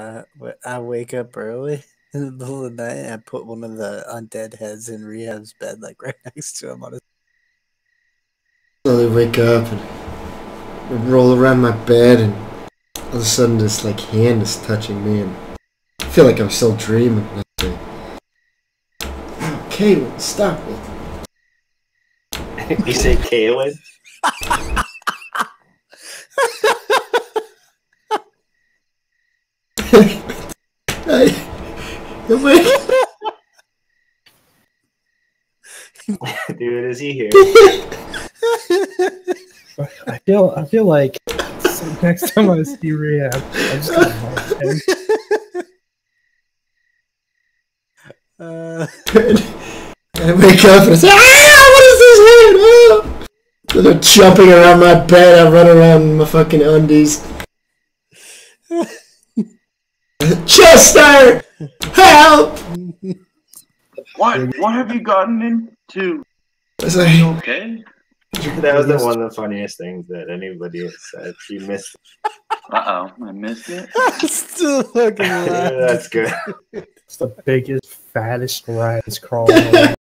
Uh, but I wake up early in the middle of the night and I put one of the undead heads in Rehab's bed, like right next to him on his. Slowly wake up and roll around my bed and all of a sudden this like hand is touching me and I feel like I'm still dreaming. And I Okay, stop it. you say Kaylin? I, I'm Dude, is he here? I feel I feel like next time I see Rehab, I'm just gonna mark him. Uh, I wake up and I say, ah, what is this hand? Ah! So they're jumping around my bed. I run around in my fucking undies. Chester! Help! What? What have you gotten into? It's You like, okay? That was the, one of the funniest things that anybody has said. You missed. Uh oh, I missed it. still fucking laughing. That's good. It's the biggest, fattest rats crawling. around.